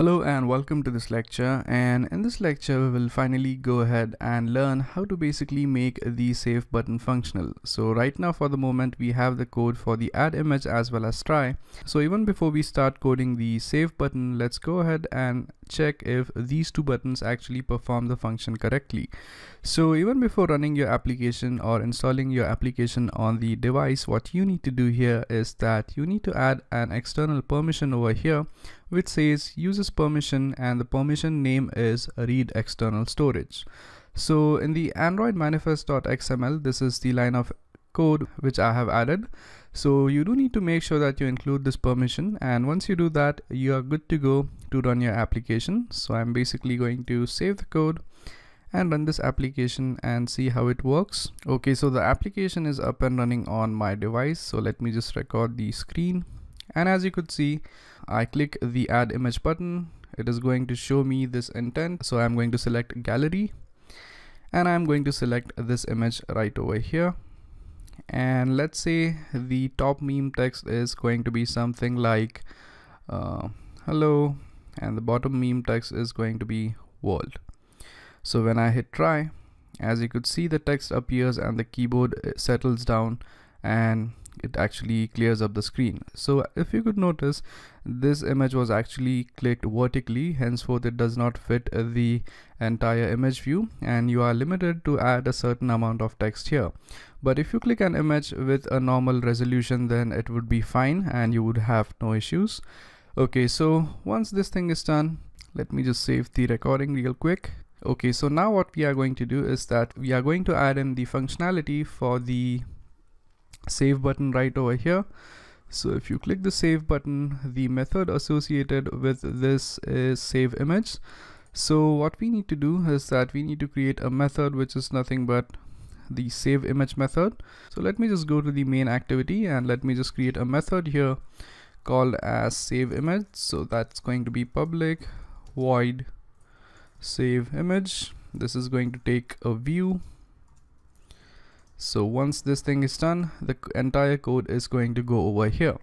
Hello and welcome to this lecture and in this lecture we will finally go ahead and learn how to basically make the save button functional. So right now for the moment we have the code for the add image as well as try. So even before we start coding the save button let's go ahead and check if these two buttons actually perform the function correctly. So even before running your application or installing your application on the device what you need to do here is that you need to add an external permission over here which says uses permission and the permission name is read external storage. So in the android manifest.xml this is the line of code which I have added. So you do need to make sure that you include this permission and once you do that you are good to go to run your application. So I'm basically going to save the code and run this application and see how it works. Okay, so the application is up and running on my device. So let me just record the screen and as you could see I click the add image button it is going to show me this intent so I'm going to select gallery and I'm going to select this image right over here and let's say the top meme text is going to be something like uh, hello and the bottom meme text is going to be world. So when I hit try as you could see the text appears and the keyboard uh, settles down and it actually clears up the screen. So if you could notice this image was actually clicked vertically henceforth it does not fit the entire image view and you are limited to add a certain amount of text here. But if you click an image with a normal resolution then it would be fine and you would have no issues. Okay so once this thing is done let me just save the recording real quick. Okay so now what we are going to do is that we are going to add in the functionality for the save button right over here. So if you click the save button the method associated with this is save image. So what we need to do is that we need to create a method which is nothing but the save image method. So let me just go to the main activity and let me just create a method here called as save image. So that's going to be public void save image. This is going to take a view so once this thing is done the entire code is going to go over here.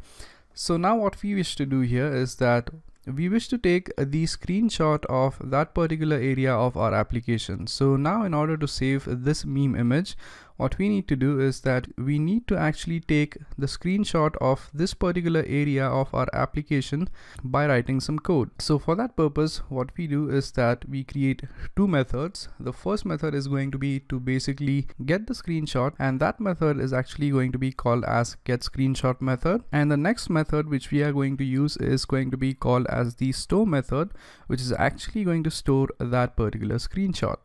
So now what we wish to do here is that we wish to take the screenshot of that particular area of our application. So now in order to save this meme image what we need to do is that we need to actually take the screenshot of this particular area of our application by writing some code. So for that purpose, what we do is that we create two methods. The first method is going to be to basically get the screenshot and that method is actually going to be called as get screenshot method. And the next method which we are going to use is going to be called as the store method, which is actually going to store that particular screenshot.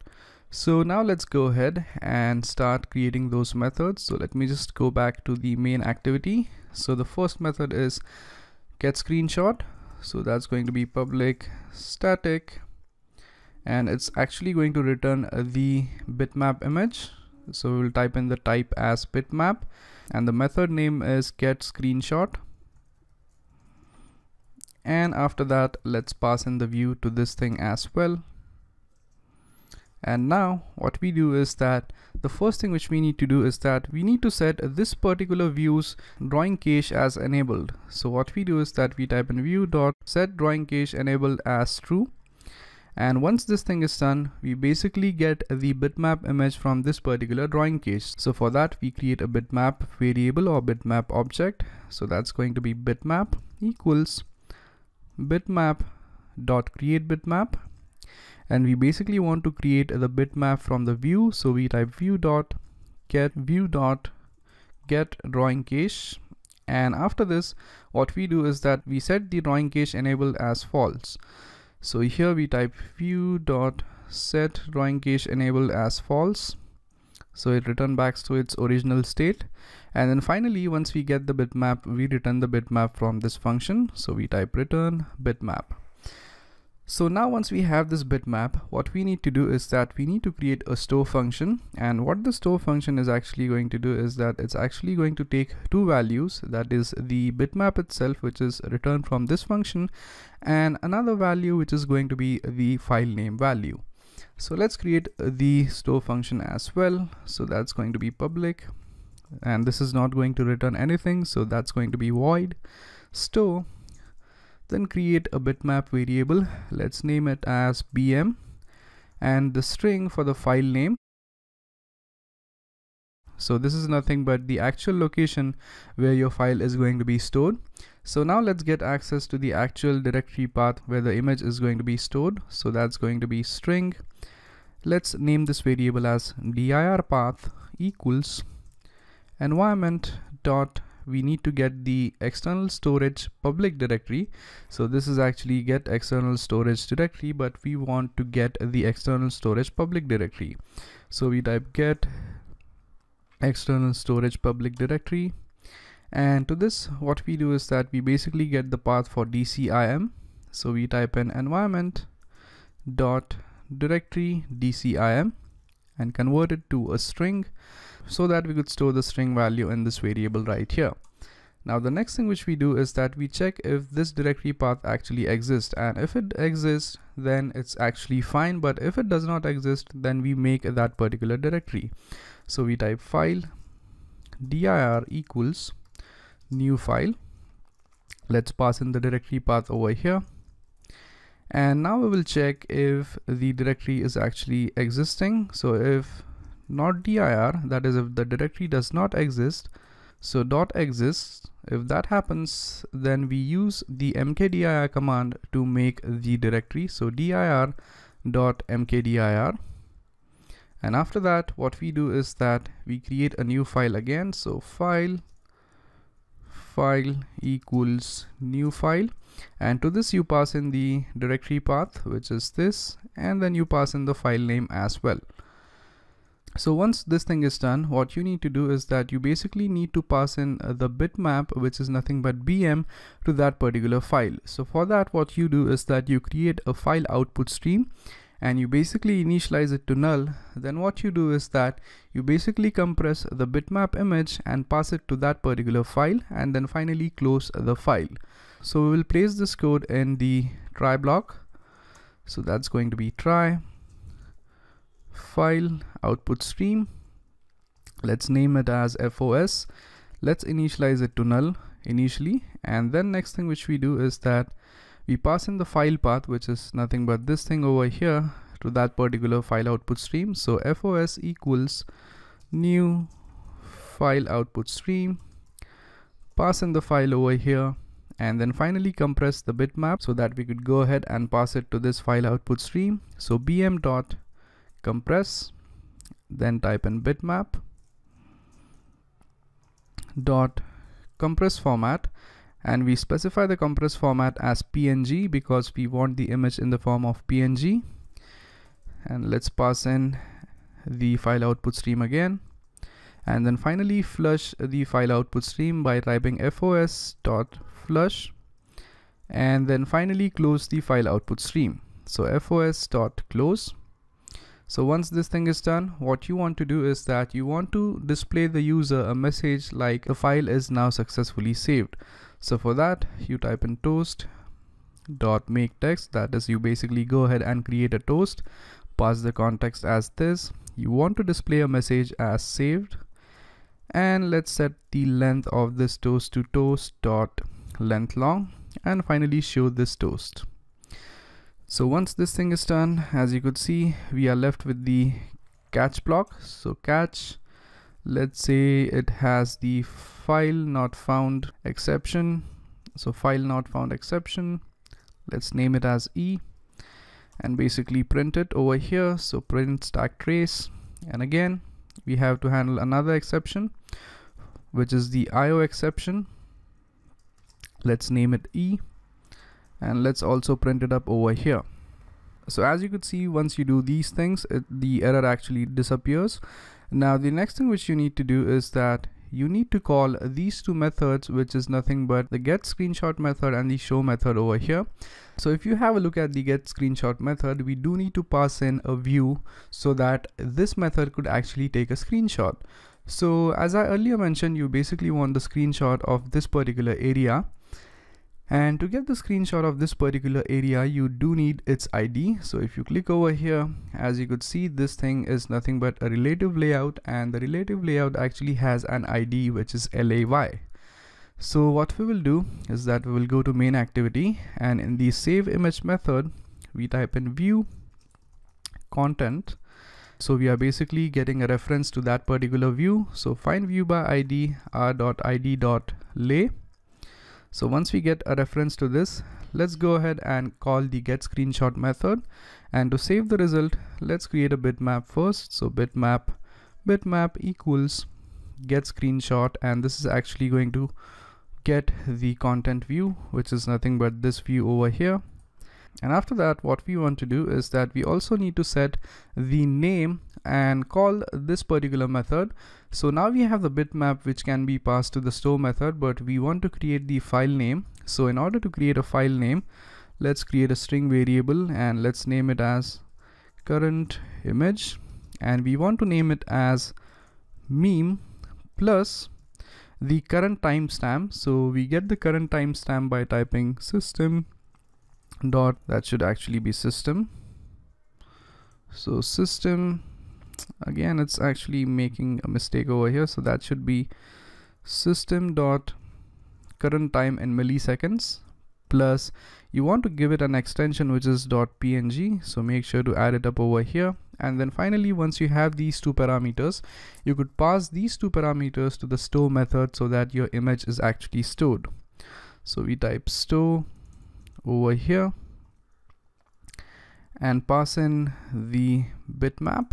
So now let's go ahead and start creating those methods. So let me just go back to the main activity. So the first method is get screenshot. So that's going to be public static and it's actually going to return the bitmap image. So we'll type in the type as bitmap and the method name is get screenshot. And after that, let's pass in the view to this thing as well and now what we do is that the first thing which we need to do is that we need to set this particular view's drawing cache as enabled. So what we do is that we type in view dot set drawing cache enabled as true. And once this thing is done we basically get the bitmap image from this particular drawing cache. So for that we create a bitmap variable or bitmap object. So that's going to be bitmap equals bitmap dot create bitmap and we basically want to create the bitmap from the view. So we type view dot get view dot get drawing cache. And after this what we do is that we set the drawing cache enabled as false. So here we type view dot set drawing cache enabled as false. So it return back to its original state. And then finally once we get the bitmap we return the bitmap from this function. So we type return bitmap so now once we have this bitmap, what we need to do is that we need to create a store function. And what the store function is actually going to do is that it's actually going to take two values. That is the bitmap itself, which is returned from this function and another value, which is going to be the file name value. So let's create the store function as well. So that's going to be public and this is not going to return anything. So that's going to be void store then create a bitmap variable. Let's name it as bm and the string for the file name. So this is nothing but the actual location where your file is going to be stored. So now let's get access to the actual directory path where the image is going to be stored. So that's going to be string. Let's name this variable as dir path equals environment dot we need to get the external storage public directory. So this is actually get external storage directory but we want to get the external storage public directory. So we type get external storage public directory. And to this what we do is that we basically get the path for dcim so we type in environment dot directory dcim and convert it to a string so that we could store the string value in this variable right here. Now the next thing which we do is that we check if this directory path actually exists and if it exists then it's actually fine but if it does not exist then we make that particular directory. So we type file dir equals new file. Let's pass in the directory path over here. And now we will check if the directory is actually existing. So if not dir that is if the directory does not exist so dot exists. If that happens then we use the mkdir command to make the directory. So dir dot mkdir. And after that what we do is that we create a new file again. So file file equals new file. And to this you pass in the directory path which is this. And then you pass in the file name as well so once this thing is done what you need to do is that you basically need to pass in uh, the bitmap which is nothing but bm to that particular file. So for that what you do is that you create a file output stream and you basically initialize it to null. Then what you do is that you basically compress the bitmap image and pass it to that particular file and then finally close the file. So we will place this code in the try block. So that's going to be try file output stream. Let's name it as FOS let's initialize it to null initially. And then next thing which we do is that we pass in the file path which is nothing but this thing over here to that particular file output stream. So fos equals new file output stream. Pass in the file over here. And then finally compress the bitmap so that we could go ahead and pass it to this file output stream. So bm dot compress then type in bitmap dot compress format. And we specify the compress format as png because we want the image in the form of png and let's pass in the file output stream again. And then finally flush the file output stream by typing fos dot flush. And then finally close the file output stream. So fos dot close so once this thing is done what you want to do is that you want to display the user a message like the file is now successfully saved. So for that you type in toast dot make text. That is you basically go ahead and create a toast. Pass the context as this. You want to display a message as saved. And let's set the length of this toast to toast dot length long. And finally show this toast so once this thing is done as you could see we are left with the catch block. So catch let's say it has the file not found exception. So file not found exception let's name it as e and basically print it over here. So print stack trace. And again we have to handle another exception which is the IO exception. Let's name it E and let's also print it up over here. So as you could see once you do these things it, the error actually disappears. Now the next thing which you need to do is that you need to call these two methods which is nothing but the get screenshot method and the show method over here. So if you have a look at the get screenshot method we do need to pass in a view so that this method could actually take a screenshot. So as I earlier mentioned you basically want the screenshot of this particular area and to get the screenshot of this particular area you do need its ID so if you click over here as you could see this thing is nothing but a relative layout and the relative layout actually has an ID which is LAY so what we will do is that we will go to main activity and in the save image method we type in view content. So we are basically getting a reference to that particular view. So find view by id r.id.lay so once we get a reference to this let's go ahead and call the get screenshot method. And to save the result let's create a bitmap first. So bitmap bitmap equals get screenshot. And this is actually going to get the content view which is nothing but this view over here and after that what we want to do is that we also need to set the name and call this particular method. So now we have the bitmap which can be passed to the store method but we want to create the file name. So in order to create a file name let's create a string variable and let's name it as current image. And we want to name it as meme plus the current timestamp. So we get the current timestamp by typing system dot that should actually be system. So system again it's actually making a mistake over here. So that should be system dot current time in milliseconds plus you want to give it an extension which is dot .png so make sure to add it up over here. And then finally once you have these two parameters you could pass these two parameters to the store method so that your image is actually stored. So we type store over here and pass in the bitmap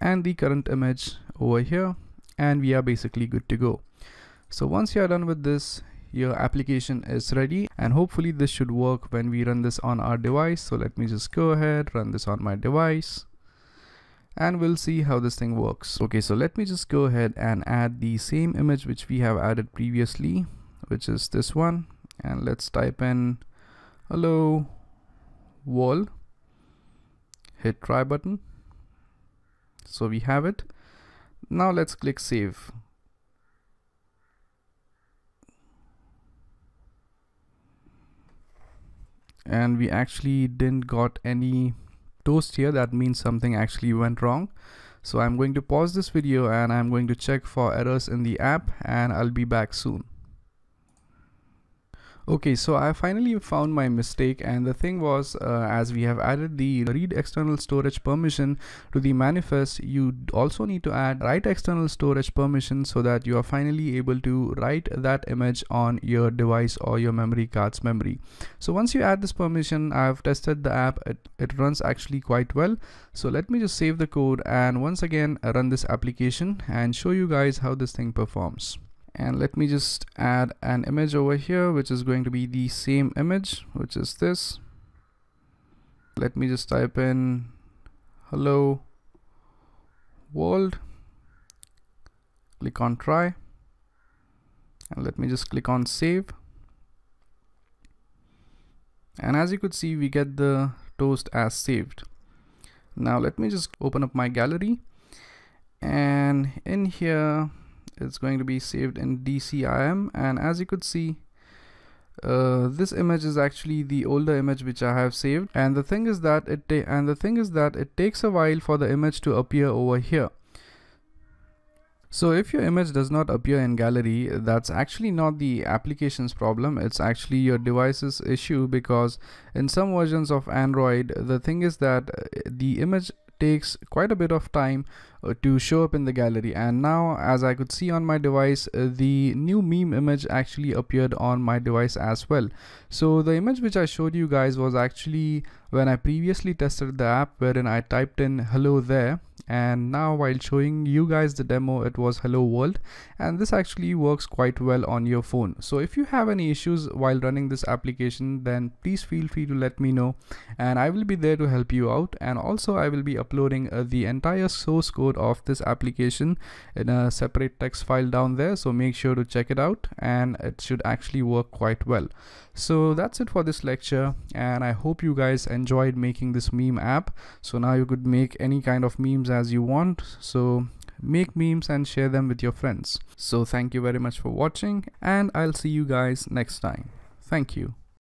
and the current image over here and we are basically good to go. So once you are done with this your application is ready and hopefully this should work when we run this on our device. So let me just go ahead run this on my device and we'll see how this thing works. Okay so let me just go ahead and add the same image which we have added previously which is this one and let's type in hello world hit try button. So we have it. Now let's click save. And we actually didn't got any toast here. That means something actually went wrong. So I'm going to pause this video and I'm going to check for errors in the app and I'll be back soon Okay, so I finally found my mistake and the thing was uh, as we have added the read external storage permission to the manifest, you also need to add write external storage permission so that you are finally able to write that image on your device or your memory card's memory. So once you add this permission, I've tested the app, it, it runs actually quite well. So let me just save the code and once again run this application and show you guys how this thing performs and let me just add an image over here which is going to be the same image which is this. Let me just type in hello world. Click on try. And let me just click on save. And as you could see we get the toast as saved. Now let me just open up my gallery. And in here it's going to be saved in DCIM and as you could see uh, this image is actually the older image which I have saved. And the thing is that it and the thing is that it takes a while for the image to appear over here. So if your image does not appear in gallery that's actually not the application's problem. It's actually your device's issue because in some versions of Android the thing is that uh, the image takes quite a bit of time uh, to show up in the gallery. And now as I could see on my device uh, the new meme image actually appeared on my device as well. So the image which I showed you guys was actually when I previously tested the app wherein I typed in hello there and now while showing you guys the demo it was hello world. And this actually works quite well on your phone. So if you have any issues while running this application then please feel free to let me know. And I will be there to help you out. And also I will be uploading uh, the entire source code of this application in a separate text file down there. So make sure to check it out. And it should actually work quite well. So that's it for this lecture. And I hope you guys enjoyed making this meme app. So now you could make any kind of memes as you want. So make memes and share them with your friends. So thank you very much for watching and I'll see you guys next time. Thank you